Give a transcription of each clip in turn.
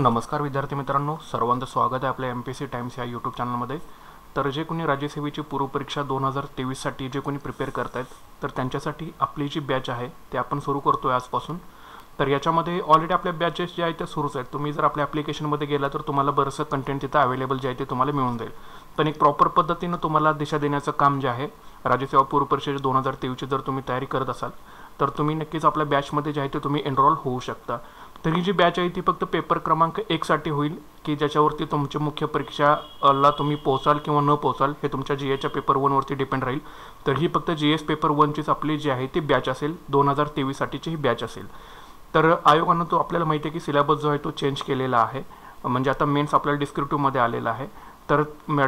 नमस्कार विद्यार्थी मित्रांनो सर्वांचं स्वागत आहे आपल्या एम पी सी टाइम्स या यूट्यूब चॅनलमध्ये तर जे कोणी राज्यसेवेची पूर्वपरीक्षा दोन हजार तेवीससाठी जे कोणी प्रिपेअर करत आहेत तर त्यांच्यासाठी आपली जी बॅच आहे ते आपण सुरू करतो आहे आजपासून. तर याच्यामध्ये ऑलरेडी आपल्या बॅचेस जे आहेत त्या सुरूच आहेत. तुम्ही जर आपल्या ॲप्लिकेशनमध्ये गेला तर तुम्हाला बरंचसं कंटेंट तिथं अवेलेबल जे आहे ते तुम्हाला मिळून जाईल. पण एक प्रॉपर पद्धतीनं तुम्हाला दिशा देण्याचं काम जे आहे राज्यसेवा पूर्वपरीक्षेची दोन हजार तेवीसची जर तुम्ही तयारी करत असाल तर तुम्ही नक्कीच आपल्या बॅचमध्ये जे आहे ते तुम्ही एनरोल होऊ शकता. तर ही जी बॅच आहे ती फक्त पेपर क्रमांक एकसाठी होईल की ज्याच्यावरती तुमची मुख्य परीक्षाला तुम्ही पोहोचाल किंवा न पोहोचाल हे तुमच्या जी एच्या पेपर वनवरती डिपेंड राहील. तर ही फक्त जी एस पेपर वनचीच आपली जी आहे ती बॅच असेल दोन हजार तेवीससाठीची ही बॅच असेल. तर आयोगानं तो आपल्याला माहिती आहे की सिलेबस जो आहे तो चेंज केलेला आहे. म्हणजे आता मेन्स आपल्याला डिस्क्रिप्टिव्हमध्ये आलेला आहे. तर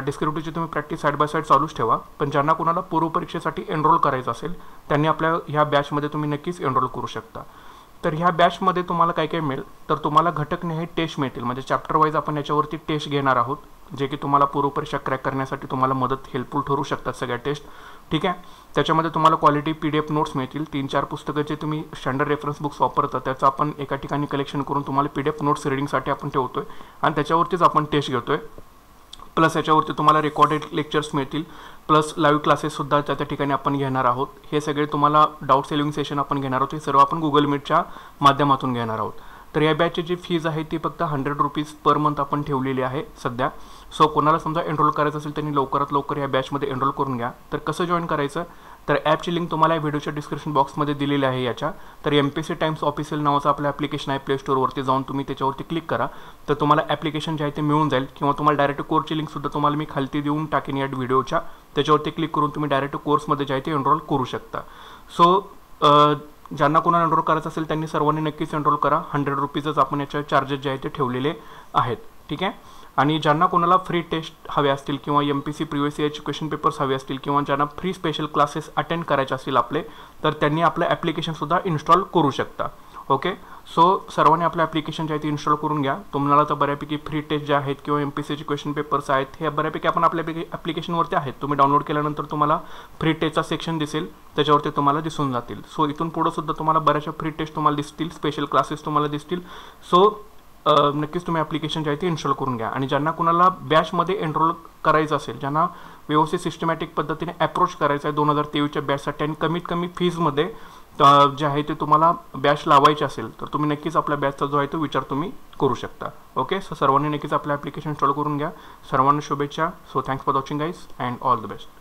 डिस्क्रिप्टिव्हची तुम्ही प्रॅक्टिस साईड बाय साईड चालूच ठेवा. पण ज्यांना कोणाला पूर्वपरीक्षेसाठी एनरोल करायचं असेल त्यांनी आपल्या ह्या बॅचमध्ये तुम्ही नक्कीच एनरोल करू शकता. तर ह्या बॅचमध्ये तुम्हाला काय काय मिळेल? तर तुम्हाला घटकनिहाय हे टेस्ट मिळतील. म्हणजे चॅप्टर वाईज आपण याच्यावरती टेस्ट घेणार आहोत जे की तुम्हाला पूर्वपरीक्षा क्रॅक करण्यासाठी तुम्हाला मदत हेल्पफुल ठरू शकतात सगळ्या टेस्ट ठीक आहे? त्याच्यामध्ये तुम्हाला quality P D F notes मिळतील. तीन चार पुस्तकं जे तुम्ही स्टँडर्ड रेफरन्स बुक्स वापरता त्याचं आपण एका ठिकाणी कलेक्शन करून तुम्हाला पी डी एफ नोट्स रिडिंगसाठी आपण ठेवतो आहे आणि त्याच्यावरतीच आपण टेस्ट आहे प्लस याच्यावरती तुम्हाला रेकॉर्डेड लेक्चर्स मिळतील. प्लस लाईव्ह क्लासेससुद्धा त्या त्या ठिकाणी आपण घेणार आहोत. हे सगळे तुम्हाला डाऊट सेलिंग सेशन आपण घेणार आहोत. हे सर्व आपण गुगल मीटच्या माध्यमातून घेणार आहोत. तर या बॅचची जी फीज आहे ती फक्त हंड्रेड रुपीज पर मंथ आपण ठेवलेली आहे सध्या. सो कोणाला समजा एनरोल करायचं असेल त्यांनी लवकरात लवकर या बॅचमध्ये एनरोल करून घ्या. तर कसं जॉईन करायचं? तर ॲपची लिंक तुम्हाला या व्हिडिओच्या डिस्क्रिप्शन बॉक्समध्ये दिलेली आहे याच्या. तर M P C Times official नावाचं आपलं ॲप्लिकेशन आहे प्ले स्टोरवरती जाऊन तुम्ही त्याच्यावरती क्लिक करा. तर तुम्हाला ॲप्लिकेशन जे आहे ते मिळून जाईल किंवा तुम्हाला डायरेक्ट कोर्सची लिंकसुद्धा तुम्हाला मी खालती देऊन टाकेन या व्हिडिओच्या त्याच्यावरती क्लिक करून तुम्ही डायरेक्ट कोर्समध्ये जे आहे ते एनरोल करू शकता. सो ज्यांना कोणाला एनरोल करायचं असेल त्यांनी सर्वांनी नक्कीच एनरोल करा. हंड्रेड रुपीजच आपण याच्या चार्जेस जे आहे ते ठेवलेले आहेत. ठीक आहे? आणि ज्यांना कोणाला फ्री टेस्ट हवे असतील किंवा एम पी सी प्रिव्हियस इयरचे क्वेश्चन पेपर्स हवे असतील किंवा ज्यांना फ्री स्पेशल क्लासेस अटेंड करायचे असतील आपले तर त्यांनी आपलं ॲप्लिकेशनसुद्धा इन्स्टॉल करू शकता. ओके सो सर्वांनी आपलं ॲप्लिकेशन जे आहे ते इन्स्टॉल करून घ्या. तुम्हाला तर बऱ्यापैकी फ्री टेस्ट जे आहेत किंवा एम पी सीचे क्वेश्चन पेपर्स आहेत हे बऱ्यापैकी आपण आपल्या ॲप्लिकेशनवरती आहेत. तुम्ही डाउनलोड केल्यानंतर तुम्हाला फ्री टेस्टचा सेक्शन दिसेल. त्याच्यावरती तुम्हाला दिसून जातील. सो इथून पुढं सुद्धा तुम्हाला बऱ्याचशा फ्री टेस्ट तुम्हाला दिसतील. स्पेशल क्लासेस तुम्हाला दिसतील. सो नक्कीच तुम्ही ॲप्लिकेशन जे आहे ते इन्स्टॉल करून घ्या. आणि ज्यांना कुणाला बॅचमध्ये एनरोल करायचं असेल ज्यांना व्यवस्थित सिस्टमॅटिक पद्धतीने अप्रोच करायचं आहे दोन हजार तेवीसच्या बॅचसाठी आणि कमीत कमी फीजमध्ये जे आहे ते तुम्हाला बॅच लावायचे असेल तर तुम्ही नक्कीच आपल्या बॅचचा जो आहे तो विचार तुम्ही करू शकता. ओके सो सर्वांनी नक्कीच आपलं ॲप्लिकेशन इन्स्टॉल करून घ्या. सर्वांना शुभेच्छा. So thanks for watching guys and all the best